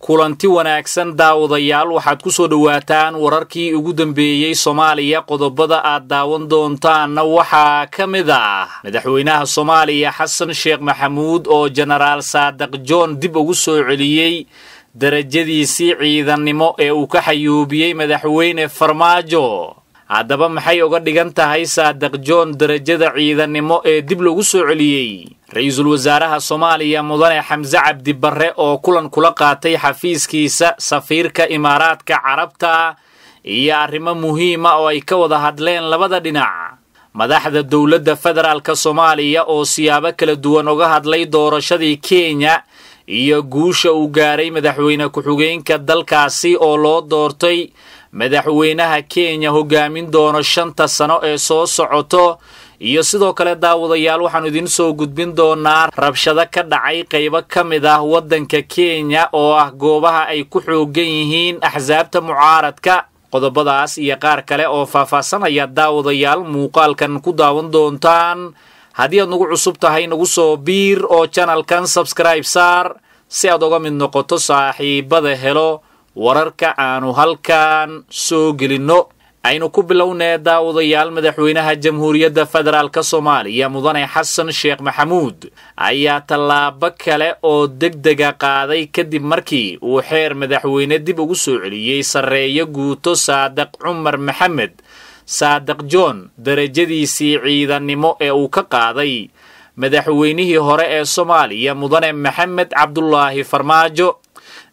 kulanti wanaagsan daawadayaal waxaad ku soo dhowaataan wararkii ugu dambeeyey soomaaliya. Qodobada aad daawan doontaanna waxaa ka mid ah madaxweynaha soomaaliya xasan sheekh maxamuud oo jenaraal saadiq john dib ugu soo celiyey darajadiisii ciidannimo ee uu ka xayuubiyey madaxweyne farmaajo haddaba maxay uga dhigan tahay saadiq john darajada ciidannimo ee dib lagu soo celiyey? Ra'iisul wasaaraha soomaaliya mudane xamse cabdi barre oo kulan kula qaatay xafiiskiisa safiirka imaaraadka carabta iyo arrimo muhiima oo ay ka wada hadleen labada dhinac. Madaxda dowladda federaalk soomaaliya oo siyaabo kala duwan uga hadlay doorashadii kenya iyo guusha uu gaaray madaxweyne ku-xigeenka dalkaasi oo loo doortay madaxweynaha kenya hogaamin doono shanta sano ee soo socoto. Iyo sidoo kale daawadayaal waxaannu idiin soo gudbin doonaa rabshado ka dhacay qaybo ka mid ah waddanka kenya oo ah goobaha ay ku xoogan yihiin axsaabta mucaaradka. Qodobadaas iyo qaar kale oo faahfaahsanaya daawadayaal muuqaalkan ku daawan doontaan. Haddii aad nagu cusub tahay nagu soo biir oo janalkan sabskribe saar si aad uga mid noqoto saaxiibada helo wararka aanu halkan soo gelinno. Aynu ku bilownee daawadayaal madaxweynaha jamhuuriyadda federaalk soomaaliya mudane xasan sheekh maxamuud. Ayaa tallaabo kale oo degdega qaaday kadib markii uu xeer madaxweyne dib ugu soo celiyey sarreeyo guuto saadiq cumar maxamed. Saadiq john darajadiisii ciidannimo ee uu ka qaaday madaxweynihii hore ee soomaaliya mudane maxamed cabdulaahi farmaajo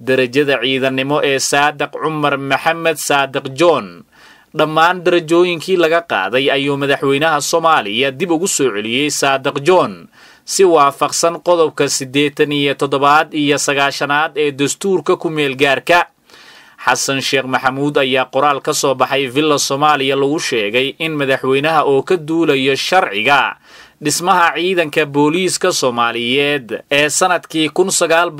darajada ciidannimo ee saadiq cumar maxamed saadiq john. Dhammaan darajooyinkii laga qaaday ayuu madaxweynaha soomaaliya dib ugu soo celiyey saadiq john. Si waafaqsan qodobka siddeetan iyo toddobaad iyo sagaashanaad ee dastuurka ku meelgaarka xasan sheekh maxamuud ayaa qoraal ka soo baxay villa soomaaliya lagu sheegay in madaxweynaha oo ka duulayo sharciga dhismaha ciidanka booliiska soomaaliyeed ee sannadkii kun sagaal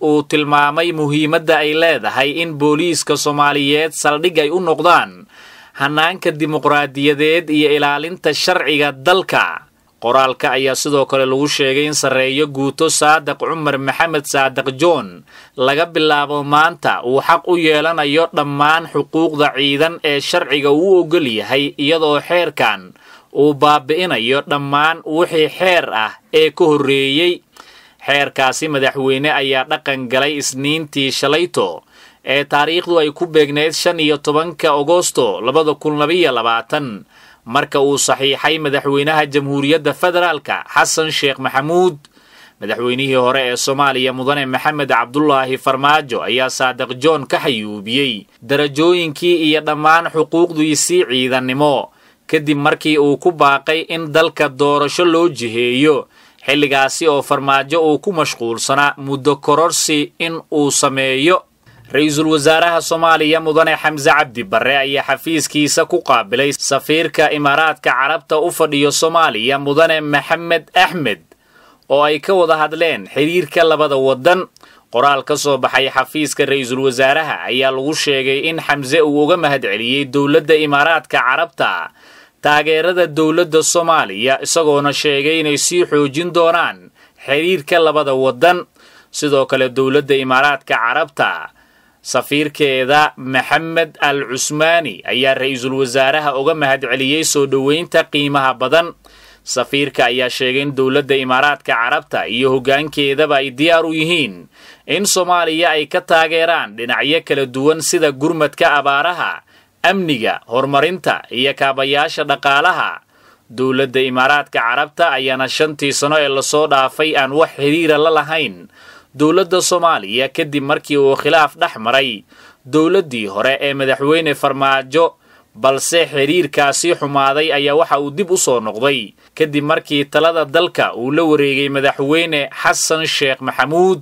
uu tilmaamay muhiimadda ay leedahay in booliiska soomaaliyeed saldhig ay u noqdaan hannaanka dimuqraadiyadeed iyo ilaalinta sharciga dalka. Qoraalka ayaa sidoo kale lagu sheegay in sarreeyo guuto saadiq cumar maxamed saadiq john laga bilaabo maanta uu xaq u yeelanayo dhammaan xuquuqda ciidan ee sharciga uu ogol yahay iyadoo xeerkan uu baabi'inayo dhammaan wixii xeer ah ee ka horreeyey. Xeerkaasi madaxweyne ayaa dhaqan galay isniintii shalayto ee taariikhdu ay ku beegnayd shan iyo tobanka agosto labada kun labayo labaatan marka uu saxiixay madaxweynaha jamhuuriyadda federaalka xasan sheekh maxamuud. Madaxweynihii hore ee soomaaliya mudane maxamed cabdulaahi farmaajo ayaa saadiq john ka xayuubiyey darajooyinkii iyo dhammaan xuquuqdiisii ciidannimo kadib markii uu ku baaqay in dalka doorasho loo jiheeyo xilligaasi oo farmaajo uu ku mashquulsanaa muddo kororsi in uu sameeyo. Ra'iisul wasaaraha soomaaliya mudane xamse cabdi barre ayaa xafiiskiisa ku qaabilay safiirka imaaraadka carabta u fadhiyo soomaaliya mudane maxamed axmed oo ay ka wada hadleen xidhiirka labada waddan. Qoraal ka soo baxay xafiiska ra'iisul wasaaraha ayaa lagu sheegay in xamse uu uga mahadceliyey dowladda imaaraadka carabta taageerada dowladda soomaaliya isagoona sheegay inay sii xoojin doonaan xidhiirka labada waddan sidoo kale dowladda imaaraadka carabta safiirkeeda maxamed al cusmaani ayaa ra'iisul wasaaraha uga mahadceliyey soo dhoweynta qiimaha badan. Safiirka ayaa sheegay in dowladda imaaraadka carabta iyo hoggaankeedaba ay diyaar u yihiin in soomaaliya ay ka taageeraan dhinacyo kala duwan sida gurmadka abaaraha amniga horumarinta iyo kaabayaasha dhaqaalaha. Dowladda imaaraadka carabta ayaana shantii sano ee la soo dhaafay aan wax xidhiira la lahayn. Dowladda soomaaliya kadib markii uu khilaaf dhex maray. Dowladdii hore ee madaxweyne farmaajo balse xidhiirkaasi xumaaday ayaa waxa uu dib u soo noqday. Kadib markii talada dalka uu la wareegay madaxweyne xasan sheekh maxamuud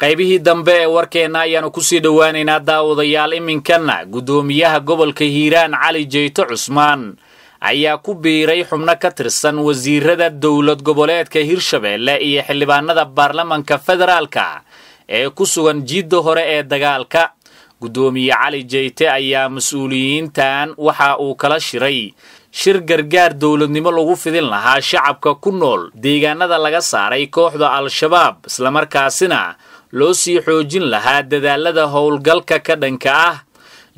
qaybihii dambe ee warkeenna ayaanu ku sii dhowaanaynaa daawadayaal iminkana guddoomiyaha gobolka hiiraan cali jeyto cusmaan ayaa ku biiray xubno ka tirsan wasiirada dowlad goboleedka hirshabeelle iyo xildhibaanada baarlamanka federaalka ee ku sugan jiidda hore ee dagaalka. Guddoomiye cali jeyte ayaa mas'uuliyiintan waxa uu kala shiray shir gargaar dowladnimo lagu fidin lahaa shacabka ku nool deegaanada laga saaray kooxda al-shabaab islamarkaasina loo sii xoojin lahaa dadaalada howlgalka ka dhanka ah.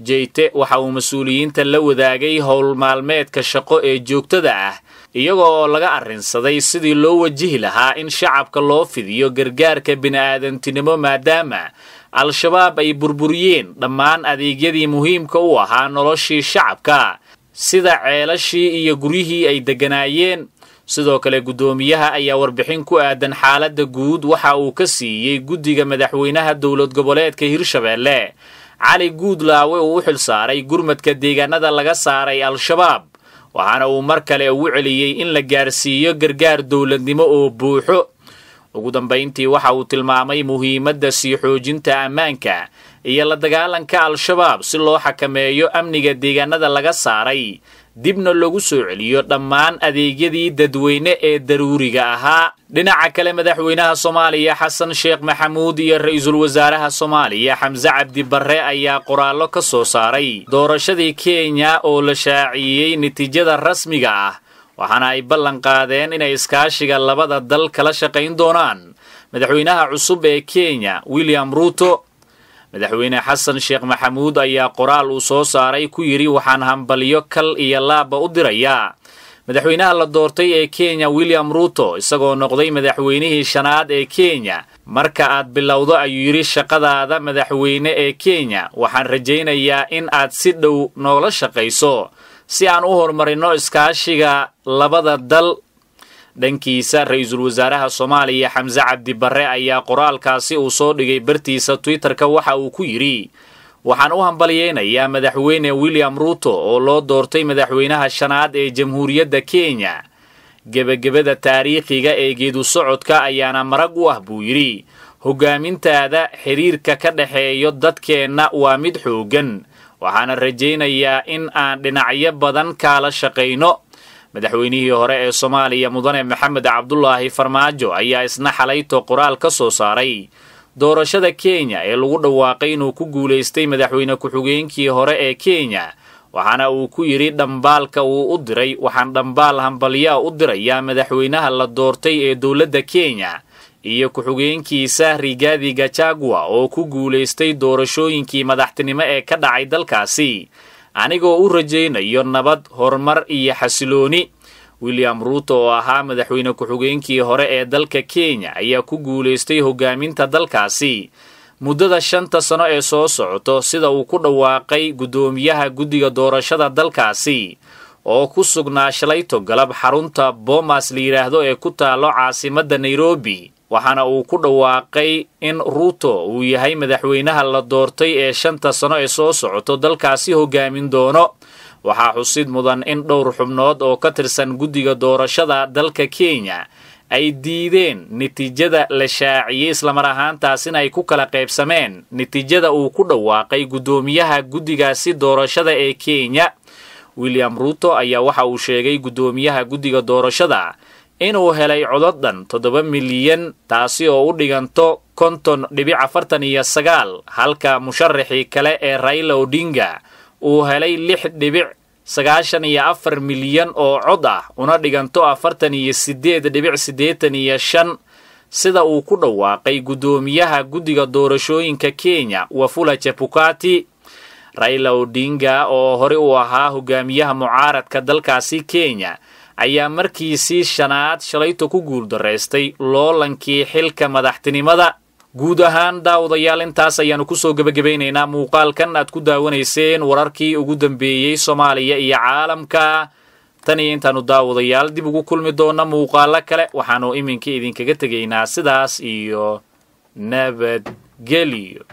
Jeyte waxa uu mas'uuliyiinta la wadaagay howl maalmeedka shaqo ee joogtada ah iyaga oo laga arrinsaday sidii loo wajihi lahaa in shacabka loo fidiyo gargaarka bini'aadantinimo maadaama al-shabaab ay burburiyeen dhammaan adeegyadii muhiimka u ahaa noloshii shacabka sida ceelashii iyo guryihii ay degganaayeen sidoo kale guddoomiyaha ayaa warbixin ku aadan xaaladda guud. Waxa uu ka siiyey guddiga madaxweynaha dowlad goboleedka hirshabeelle cali guudlaawe uu u xilsaaray gurmadka deegaanada laga saaray al-shabaab waxaana uu mar kale ugu celiyey in la gaarsiiyo gargaar dowladnimo oo buuxo. Ugu dambayntii waxa uu tilmaamay muhiimadda sii xoojinta ammaanka iyo la dagaalanka al-shabaab si loo xakameeyo amniga deegaanada laga saaray dibna loogu soo celiyo dhammaan adeegyadii dadweyne ee daruuriga ahaa. Dhinaca kale madaxweynaha soomaaliya xasan sheekh maxamuud iyo ra'iisul wasaaraha soomaaliya xamse cabdi barre ayaa qoraallo ka soo saaray. Doorashadii kenya oo la shaaciyey natiijada rasmiga ah waxaana ay ballan qaadeen inay iskaashiga labada dal kala shaqayn doonaan. Madaxweynaha cusub ee kenya william ruuto madaxweyne xasan sheekh maxamuud ayaa qoraal uu soo saaray ku yidhi waxaan hambalyo kal iyo laabba u dirayaa madaxweynaha la doortay ee kenya william ruuto isagoo noqday madaxweynihii shanaad ee kenya. Marka aad bilowdo ayuu yidhi shaqadaada madaxweyne ee kenya waxaan rajaynayaa in aad si dhow noola shaqayso. Si aan u horumarinno iskaashiga labada dal dhankiisa ra'iisul wasaaraha soomaaliya xamse cabdi barre ayaa qoraalkaasi uu soo dhigay bartiisa twitterka waxa uu ku yidhi waxaan u hambalyeynayaa madaxweyne william ruuto oo loo doortay madaxweynaha shanaad ee jamhuuriyadda kenya. Gebagabada taariikhiga ee geedu socodka ayaana marag u ah buu yidhi. Hoggaamintaada xidhiirka ka dhexeeyo dadkeenna waa mid xooggan. Waxaana rajaynayaa in aan dhinacyo badan kaala shaqayno madaxweynihii hore ee soomaaliya mudane maxamed cabdulaahi farmaajo ayaa isna xalayto qoraal ka soo saaray. Doorashada kenya ee lagu dhawaaqay inuu ku guulaystay madaxweyne ku-xigeenkii hore ee kenya waxaana uu ku yidhi dhambaalka uu u diray waxaan dhambaal hambalyaa u dirayaa madaxweynaha la doortay ee dowladda kenya iyo ku-xigeenkiisa rigaadi gachagua oo ku guulaystay doorashooyinkii madaxtinimo ee ka dhacay dalkaasi anigoo u rajaynayo nabad horumar iyo xasilooni william ruuto oo ahaa madaxweyne ku-xigeenkii hore ee dalka kenya ayaa ku guulaystay hoggaaminta dalkaasi. Muddada shanta sano ee soo socoto sida uu ku dhawaaqay guddoomiyaha guddiga doorashada dalkaasi oo ku sugnaa shalayto galab xarunta boomas la yidhaahdo ee ku taalo caasimadda nairobi waxaana uu ku dhawaaqay in ruuto uu yahay madaxweynaha la doortay ee shanta sano ee soo socoto dalkaasi hoggaamin doono. Waxaa xusid mudan in dhowr xubnood oo ka tirsan guddiga doorashada dalka kenya ay diideen natiijada la shaaciyey islamar ahaantaasina ay ku kala qaybsameen. Natiijada uu ku dhawaaqay guddoomiyaha guddigaasi doorashada ee kenya. William ruuto ayaa waxa uu sheegay guddoomiyaha guddiga doorashada inuu helay codod dhan toddoba milyan taasi oo u dhiganto konton dhibic afartan iyo sagaal halka musharaxii kale ee raila odinga uu helay lix dhibic sagaashan iyo afar milyan oo cod ah una dhiganto afartan iyo siddeed dhibic siddeetan iyo shan. Sida uu ku dhawaaqay guddoomiyaha guddiga doorashooyinka kenya wafula chebukati raila odinga oo hore u ahaa hogaamiyaha mucaaradka dalkaasi kenya ayaa markiisii shanaad shalayto ku guuldaraystay loolankii xilka madaxtinimada. Guud ahaan daawadayaal intaas ayaannu ku soo gebagabaynaynaa muuqaalkan aad ku daawanayseen wararkii ugu dambeeyey soomaaliya iyo caalamka. Tan iyo intaannu daawadayaal dib ugu kulmi doonna muuqaalo kale waxaannu iminka idinkaga tegaynaa sidaas iyo nabadgelyo